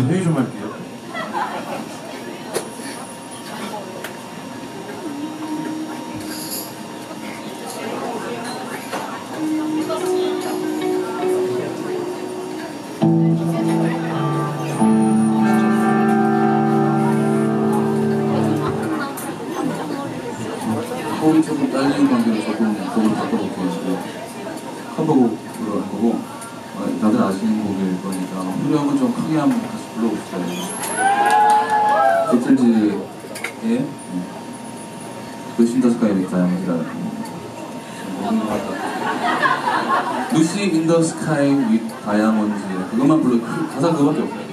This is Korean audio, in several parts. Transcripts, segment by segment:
회의 좀 할게요. 호흡이 조금 딸리는 거고 어, 다들 아시는 곡일 거니까 후렴은 좀 크게 한번 다시 불러봅시다. 비틀즈의 Lucy in the Sky with Diamonds라는 Lucy in the Sky with Diamonds 그것만 불러 그 가사 그거밖에 없어요.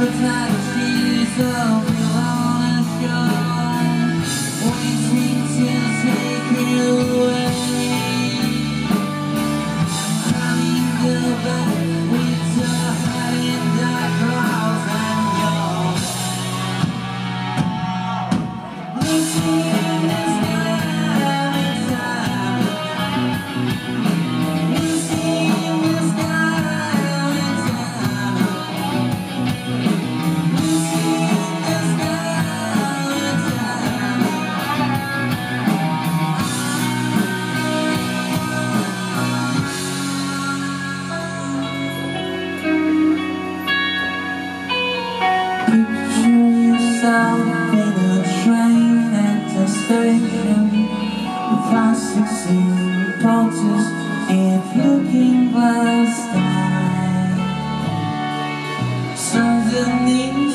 but not in the plastic in the boxes and looking glass time. Something